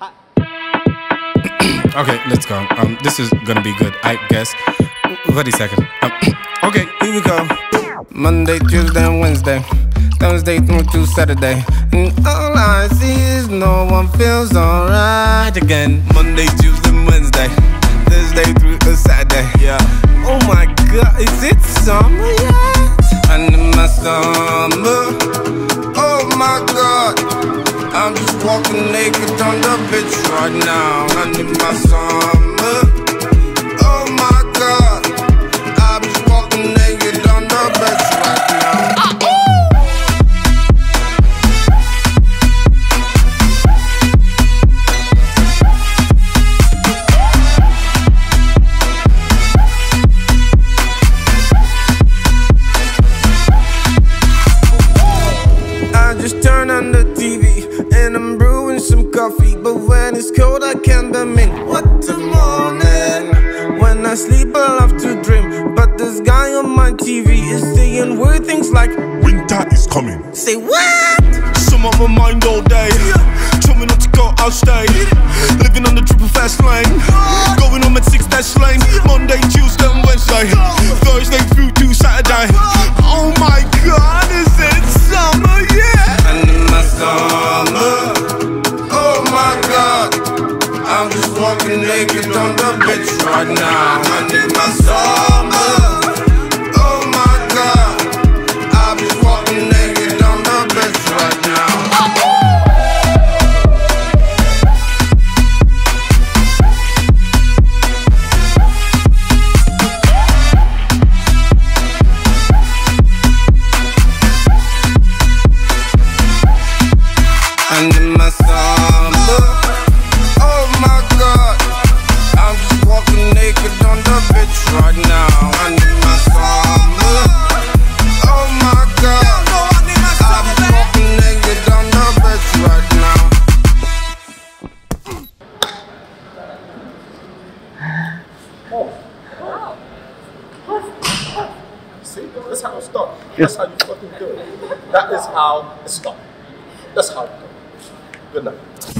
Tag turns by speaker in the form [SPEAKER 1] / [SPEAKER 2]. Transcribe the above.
[SPEAKER 1] okay, let's go. Um, this is gonna be good, I guess. Wait a second. Um, okay, here we go. Monday, Tuesday, and Wednesday. Thursday through to Saturday. And all I see is no one feels alright again. Monday, Tuesday, and Wednesday. Thursday through to Saturday. Yeah. Oh my god, is it summer yet? Need my summer. Walking naked on the beach right now. I need my summer. Oh my god. I'm just walking naked on the beach right now. I just turn on the TV some coffee. But when it's cold, I can't admit what the morning. When I sleep, I love to dream. But this guy on my TV is saying weird things like,
[SPEAKER 2] Winter is coming.
[SPEAKER 1] Say what?
[SPEAKER 2] Some on my mind all day. Told
[SPEAKER 1] naked on the bitch right now. I need my summer.
[SPEAKER 3] That's how it stop. That's how you fucking do it. That is how it stop. That's how it go. Good night.